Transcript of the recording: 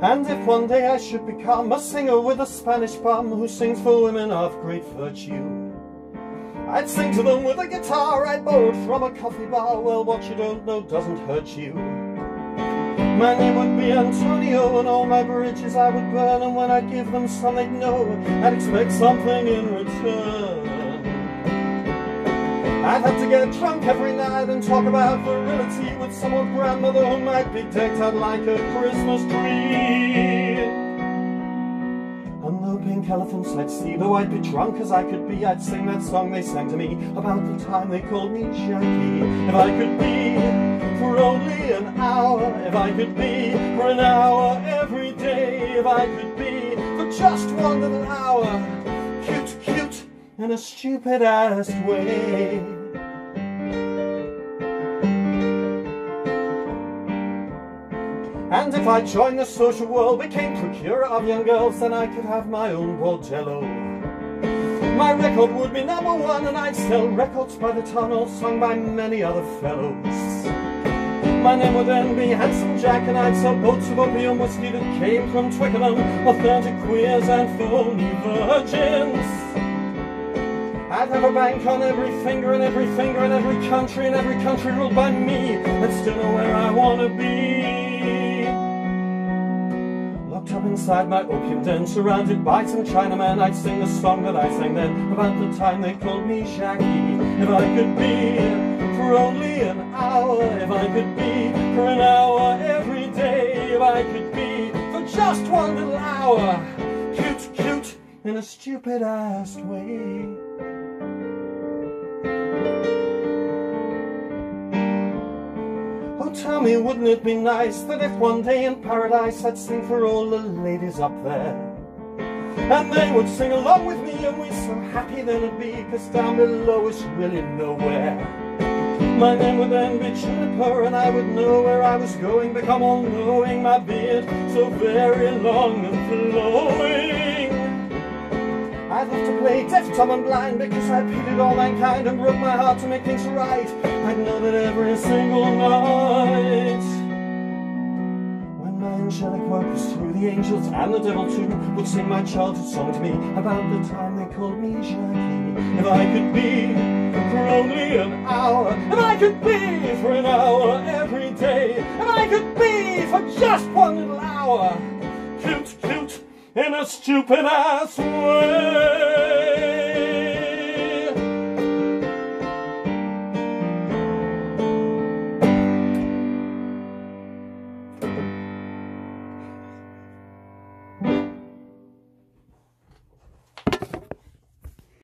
And if one day I should become a singer with a Spanish bum who sings for women of great virtue, I'd sing to them with a guitar I borrowed from a coffee bar. Well, what you don't know doesn't hurt you. My name would be Antonio and all my bridges I would burn And when I'd give them some they'd know I'd expect something in return I'd have to get drunk every night and talk about virility with some old grandmother who might be decked out like a Christmas tree. And though pink elephants I'd see, though I'd be drunk as I could be, I'd sing that song they sang to me about the time they called me Jackie. If I could be for only an hour, if I could be for an hour every day, if I could be for just one little hour, in a stupid ass way. And if I joined the social world, became procurer of young girls, then I could have my own bordello. My record would be number one, and I'd sell records by the ton, all sung by many other fellows. My name would then be Handsome Jack, and I'd sell boats of opium whiskey that came from Twickenham, authentic queers and phony virgins. I'd have a bank on every finger and every finger in every country and every country ruled by me and still know where I want to be. Locked up inside my opium den, surrounded by some Chinamen, I'd sing the song that I sang then about the time they called me Jackie. If I could be for only an hour, if I could be for an hour every day, if I could be for just one little hour, cute, cute in a stupid ass way. Tell me, wouldn't it be nice that if one day in paradise I'd sing for all the ladies up there? And they would sing along with me and we're so happy then it'd be Cause down below is really nowhere My name would then be Jupiter and I would know where I was going Become all knowing my beard so very long and flowing and blind because I pitied all mankind and broke my heart to make things right. I'd know that every single night when my angelic work was through, the angels and the devil too would sing my childhood song to me about the time they called me Jackie. If I could be for only an hour, if I could be for an hour every day, if I could be for just one little hour, cute, cute in a stupid ass way.